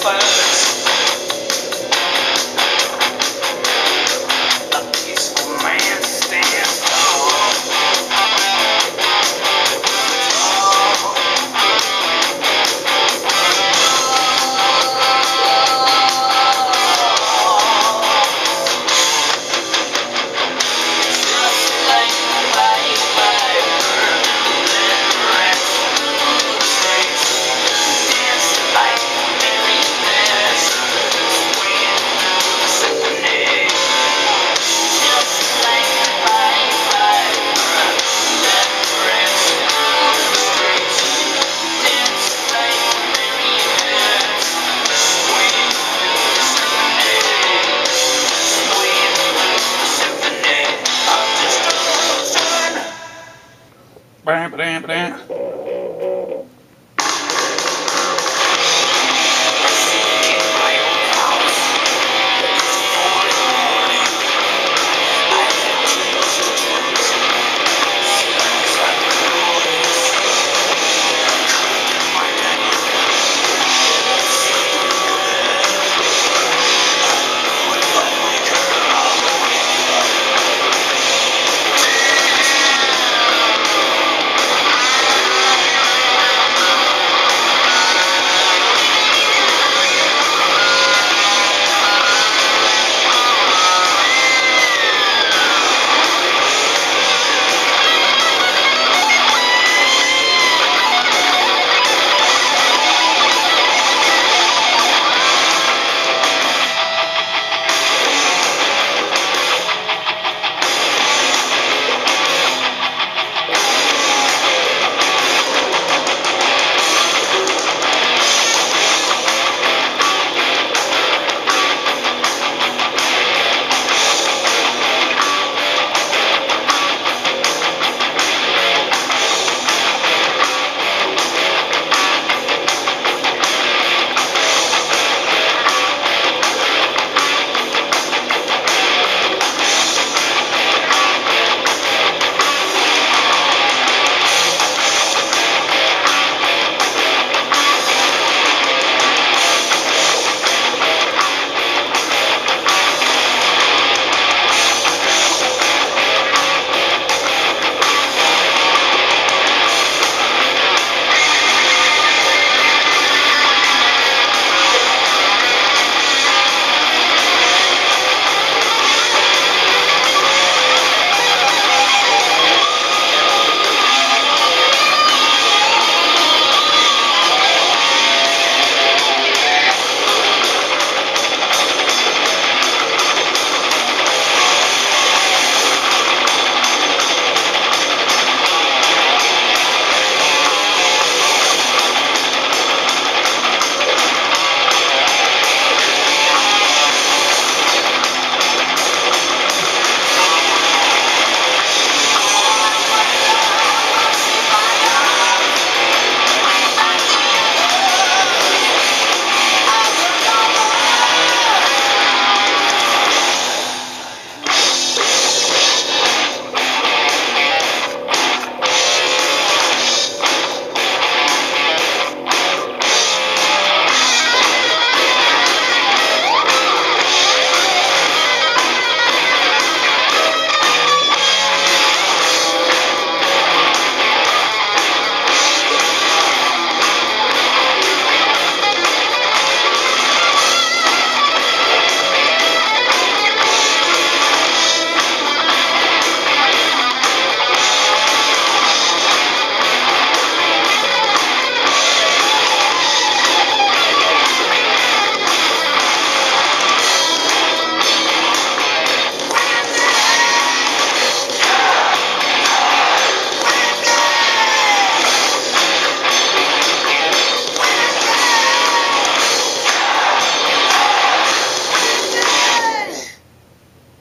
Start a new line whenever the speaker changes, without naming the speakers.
planet.